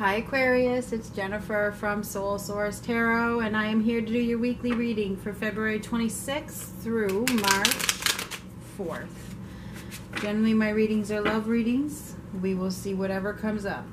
Hi Aquarius, it's Jennifer from Soul Source Tarot, and I am here to do your weekly reading for February 26th through March 4th. Generally, my readings are love readings. We will see whatever comes up.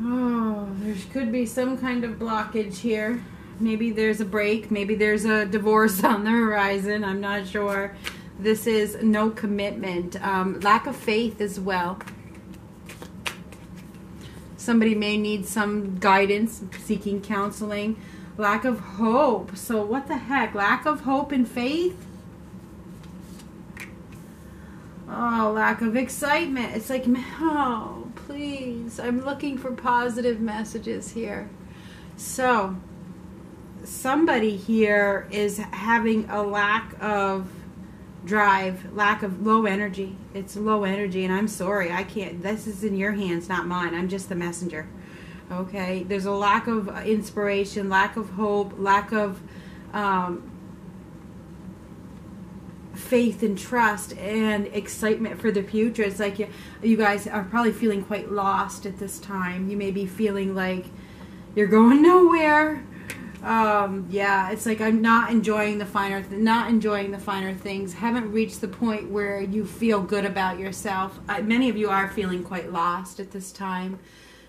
Oh, there could be some kind of blockage here. Maybe there's a break. Maybe there's a divorce on the horizon. I'm not sure. This is no commitment. Um, lack of faith as well. Somebody may need some guidance, seeking counseling. Lack of hope. So, what the heck? Lack of hope and faith? Oh, lack of excitement. It's like, oh, please. I'm looking for positive messages here. So, somebody here is having a lack of drive, lack of low energy. It's low energy, and I'm sorry. I can't. This is in your hands, not mine. I'm just the messenger. Okay? There's a lack of inspiration, lack of hope, lack of. Um, faith and trust and excitement for the future. It's like you, you guys are probably feeling quite lost at this time. You may be feeling like you're going nowhere. Um, yeah, it's like I'm not enjoying the finer, not enjoying the finer things. Haven't reached the point where you feel good about yourself. Uh, many of you are feeling quite lost at this time,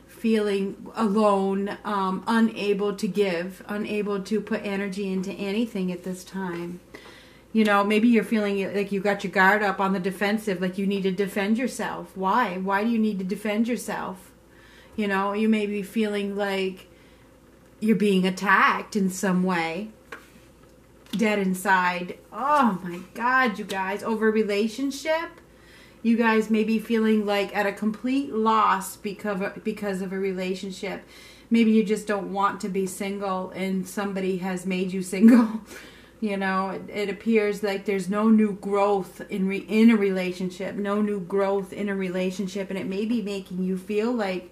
feeling alone, um, unable to give, unable to put energy into anything at this time you know maybe you're feeling like you got your guard up on the defensive like you need to defend yourself. Why? Why do you need to defend yourself? You know you may be feeling like you're being attacked in some way dead inside. Oh my god you guys over relationship. You guys may be feeling like at a complete loss because of, because of a relationship. Maybe you just don't want to be single and somebody has made you single you know it, it, appears like there's no new growth in re, in a relationship no new growth in a relationship and it may be making you feel like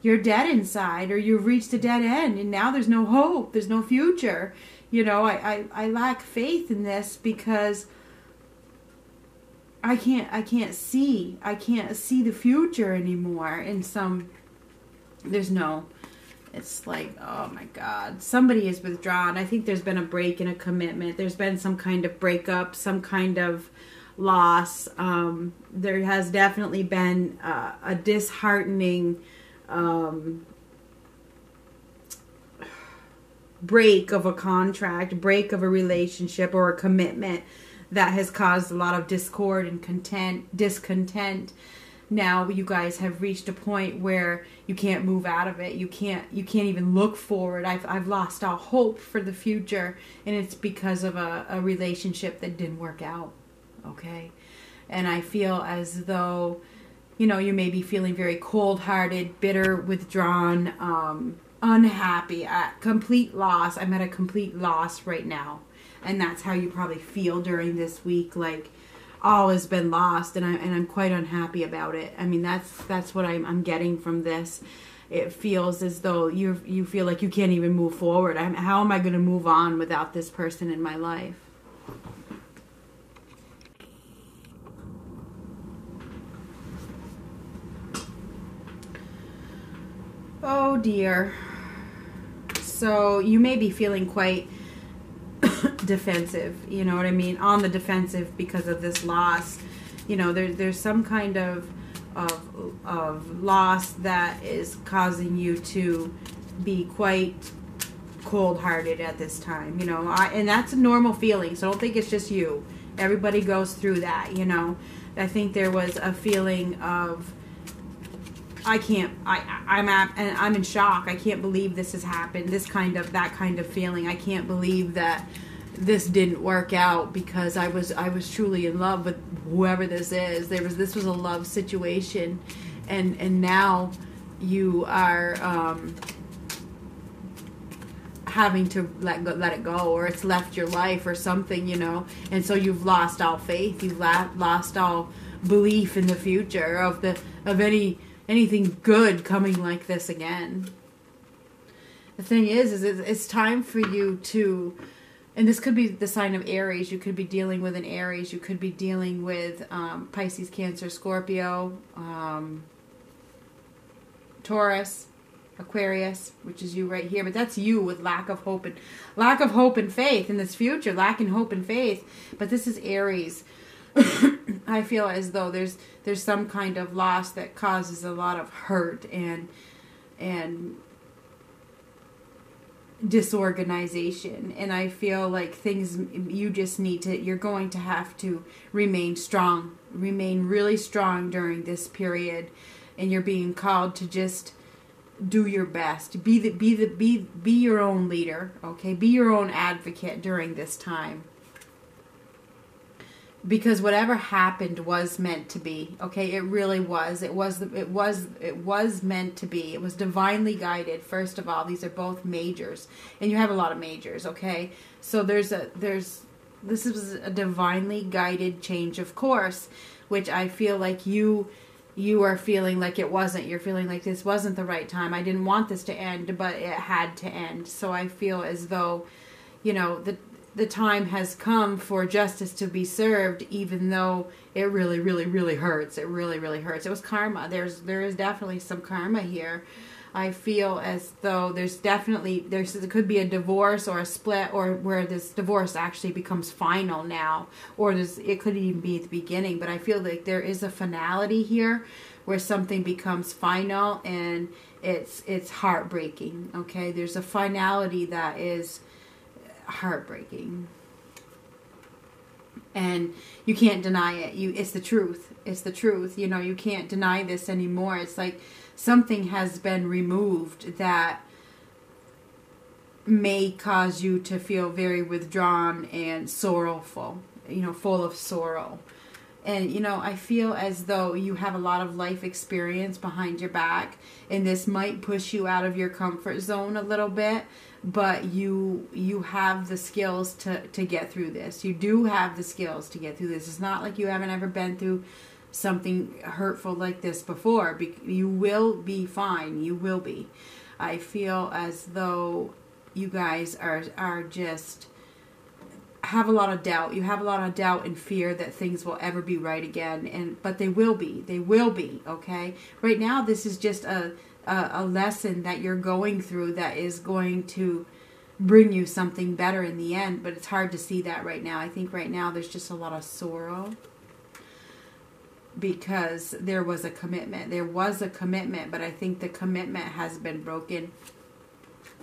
you're dead inside or you've reached a dead end and now there's no hope there's no future. You know i i, I lack faith in this because i can't i can't see i can't see the future anymore in some there's no it's like, oh my God, somebody is withdrawn. I think there's been a break in a commitment. There's been some kind of breakup, some kind of loss. Um, there has definitely been uh, a disheartening um, break of a contract, break of a relationship or a commitment that has caused a lot of discord and content, discontent now you guys have reached a point where you can't move out of it. You can't you can't even look forward. I've, I've lost all hope for the future and it's because of a, a relationship that didn't work out okay? And i feel as though you know you may be feeling very cold-hearted bitter withdrawn um, unhappy at complete loss. I'm at a complete loss right now. And that's how you probably feel during this week. Like all has been lost and I and I'm quite unhappy about it. I mean that's that's what I'm I'm getting from this. It feels as though you you feel like you can't even move forward. I'm, how am I going to move on without this person in my life? Oh dear. So you may be feeling quite defensive. You know what I mean? On the defensive because of this loss. You know, there, there's some kind of, of of loss that is causing you to be quite cold-hearted at this time. You know, I, and that's a normal feeling. So I don't think it's just you. Everybody goes through that. You know, I think there was a feeling of. I can't. I I'm at, and I'm in shock. I can't believe this has happened. This kind of that kind of feeling. I can't believe that this didn't work out because I was I was truly in love with whoever this is. There was this was a love situation, and and now you are um, having to let go, let it go, or it's left your life or something, you know. And so you've lost all faith. You've la- lost all belief in the future of the of any anything good coming like this again. The thing is, is it's time for you to and this could be the sign of Aries. You could be dealing with an Aries. You could be dealing with um, Pisces, Cancer, Scorpio, um, Taurus, Aquarius, which is you right here. But that's you with lack of hope and lack of hope and faith in this future, lacking hope and faith. But this is Aries. I feel as though there's there's some kind of loss that causes a lot of hurt and and disorganization. And i feel like things you just need to you're going to have to remain strong remain really strong during this period. And you're being called to just do your best. Be the be the be be your own leader okay? Be your own advocate during this time because whatever happened was meant to be okay? It really was. It was it was it was meant to be. It was divinely guided first of all. These are both majors and you have a lot of majors okay? So there's a there's this is a divinely guided change of course which i feel like you you are feeling like it wasn't. You're feeling like this wasn't the right time. I didn't want this to end but it had to end. So i feel as though you know the the time has come for justice to be served even though it really really really hurts. It really really hurts. It was karma. There's there is definitely some karma here. I feel as though there's definitely there's there could be a divorce or a split or where this divorce actually becomes final now or there's it could even be at the beginning. But i feel like there is a finality here where something becomes final and it's it's heartbreaking okay? There's a finality that is heartbreaking. And you can't deny it. You it's the truth. It's the truth. You know you can't deny this anymore. It's like something has been removed that may cause you to feel very withdrawn and sorrowful you know full of sorrow and you know i feel as though you have a lot of life experience behind your back and this might push you out of your comfort zone a little bit but you you have the skills to to get through this. You do have the skills to get through this. It's not like you haven't ever been through something hurtful like this before you will be fine. You will be. I feel as though you guys are are just have a lot of doubt. You have a lot of doubt and fear that things will ever be right again and but they will be. They will be okay? Right now this is just a a, a lesson that you're going through that is going to bring you something better in the end but it's hard to see that right now. I think right now there's just a lot of sorrow because there was a commitment. There was a commitment but i think the commitment has been broken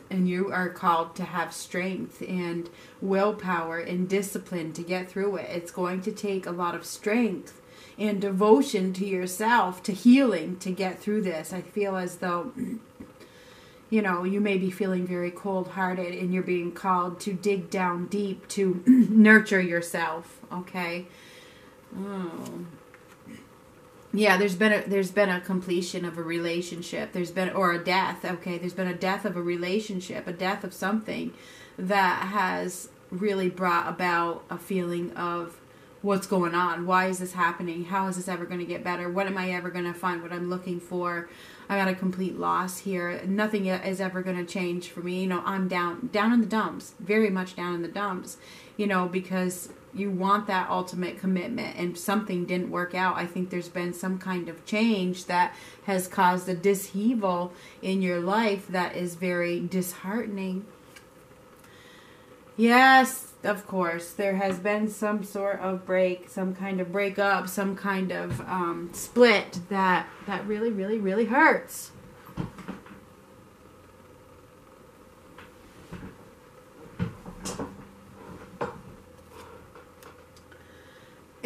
and you are called to have strength and willpower and discipline to get through it it's going to take a lot of strength and devotion to yourself, to healing, to get through this. I feel as though, you know, you may be feeling very cold hearted and you're being called to dig down deep to nurture yourself, okay? Oh. Yeah, there's been a there's been a completion of a relationship. There's been or a death, okay? There's been a death of a relationship, a death of something that has really brought about a feeling of what's going on. Why is this happening? How is this ever going to get better? What am i ever going to find what i'm looking for? I'm at a complete loss here. Nothing is ever going to change for me. You know i'm down down in the dumps very much down in the dumps you know because you want that ultimate commitment and something didn't work out i think there's been some kind of change that has caused a dishevel in your life that is very disheartening yes of course, there has been some sort of break, some kind of breakup, some kind of um, split that that really, really, really hurts.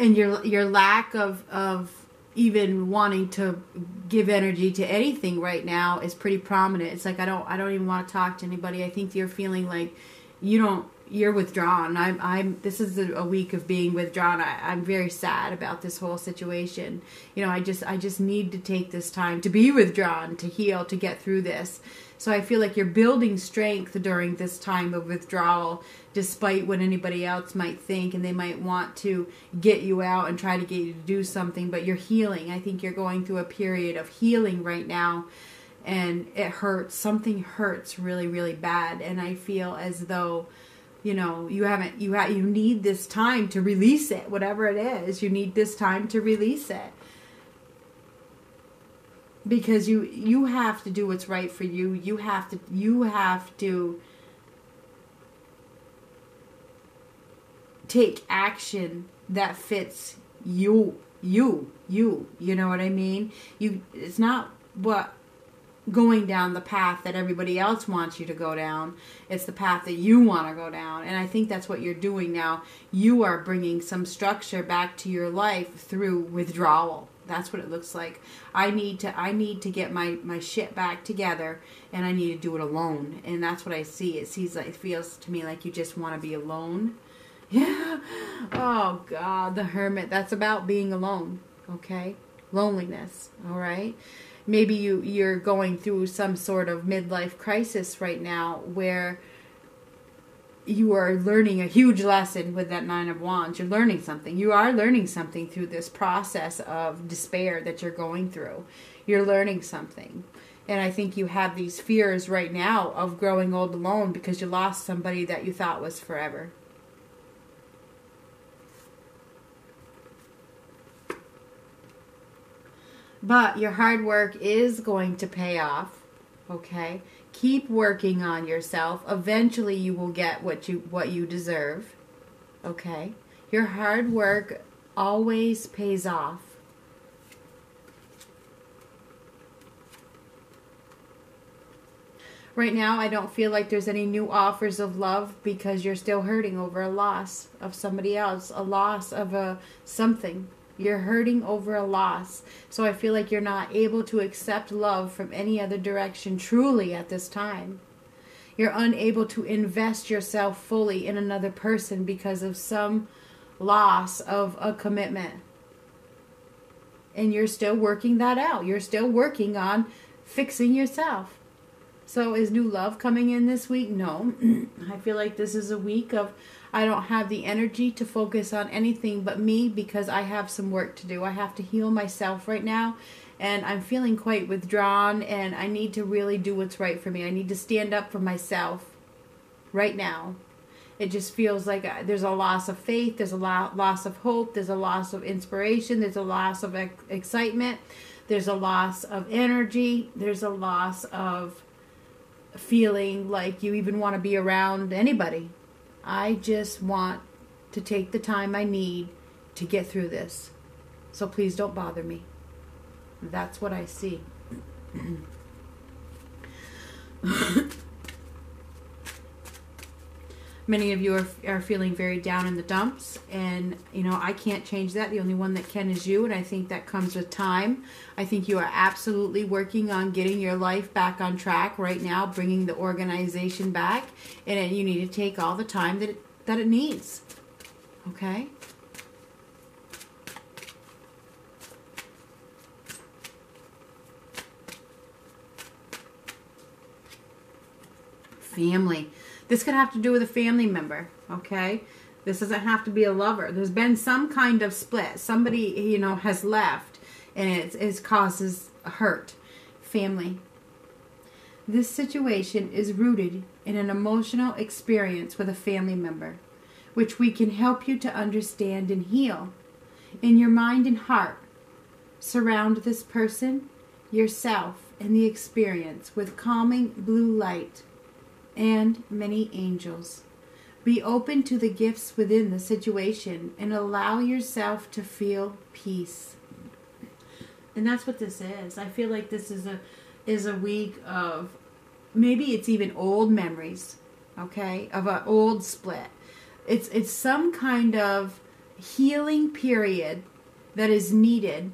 And your your lack of of even wanting to give energy to anything right now is pretty prominent. It's like I don't I don't even want to talk to anybody. I think you're feeling like you don't you're withdrawn. I'm I'm this is a, week of being withdrawn. I, I'm very sad about this whole situation. You know, I just I just need to take this time to be withdrawn, to heal, to get through this. So I feel like you're building strength during this time of withdrawal, despite what anybody else might think, and they might want to get you out and try to get you to do something. But you're healing. I think you're going through a period of healing right now and it hurts something hurts really really bad and i feel as though you know you haven't you ha- you need this time to release it whatever it is you need this time to release it because you you have to do what's right for you you have to you have to take action that fits you you you you know what i mean you it's not what going down the path that everybody else wants you to go down. It's the path that you want to go down. And I think that's what you're doing now. You are bringing some structure back to your life through withdrawal. That's what it looks like. I need to I need to get my my shit back together and I need to do it alone. And that's what I see. It seems like it feels to me like you just want to be alone. Yeah. Oh god, the hermit. That's about being alone, okay? Loneliness, all right? maybe you you're going through some sort of midlife crisis right now where you are learning a huge lesson with that nine of wands you're learning something you are learning something through this process of despair that you're going through you're learning something and i think you have these fears right now of growing old alone because you lost somebody that you thought was forever But your hard work is going to pay off. Okay? Keep working on yourself. Eventually you will get what you what you deserve. Okay? Your hard work always pays off. Right now, I don't feel like there's any new offers of love because you're still hurting over a loss of somebody else, a loss of a something. You're hurting over a loss. So I feel like you're not able to accept love from any other direction truly at this time. You're unable to invest yourself fully in another person because of some loss of a commitment. And you're still working that out. You're still working on fixing yourself. So is new love coming in this week? No. I feel like this is a week of I don't have the energy to focus on anything but me because I have some work to do. I have to heal myself right now and I'm feeling quite withdrawn and I need to really do what's right for me. I need to stand up for myself right now. It just feels like uh, there's a loss of faith, there's a loss of hope, there's a loss of inspiration, there's a loss of ex- excitement, there's a loss of energy, there's a loss of feeling like you even want to be around anybody. I just want to take the time I need to get through this. So please don't bother me. That's what I see. Many of you are, are feeling very down in the dumps, and you know, I can't change that. The only one that can is you, and I think that comes with time. I think you are absolutely working on getting your life back on track right now, bringing the organization back, and you need to take all the time that it, that it needs. Okay? Family. This could have to do with a family member, okay? This doesn't have to be a lover. There's been some kind of split. Somebody, you know, has left and it, it causes hurt. Family. This situation is rooted in an emotional experience with a family member, which we can help you to understand and heal. In your mind and heart, surround this person, yourself, and the experience with calming blue light and many angels. Be open to the gifts within the situation and allow yourself to feel peace. And that's what this is. I feel like this is a is a week of maybe it's even old memories, okay, of an old split. It's it's some kind of healing period that is needed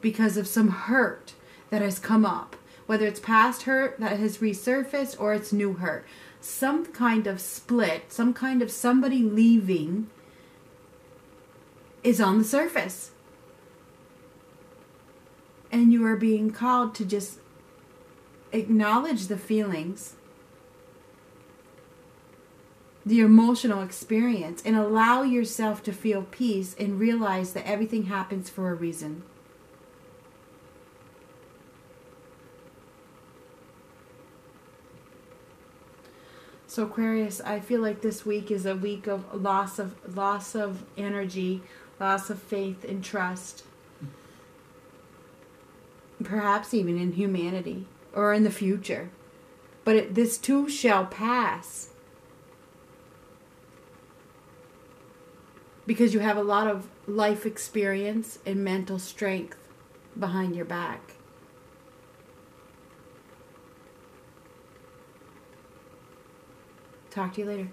because of some hurt that has come up whether it's past hurt that has resurfaced or it's new hurt. some kind of split, some kind of somebody leaving is on the surface. And you are being called to just acknowledge the feelings, the emotional experience, and allow yourself to feel peace and realize that everything happens for a reason. So Aquarius, I feel like this week is a week of loss of loss of energy, loss of faith and trust. Perhaps even in humanity or in the future. But it, this too shall pass. Because you have a lot of life experience and mental strength behind your back. Talk to you later.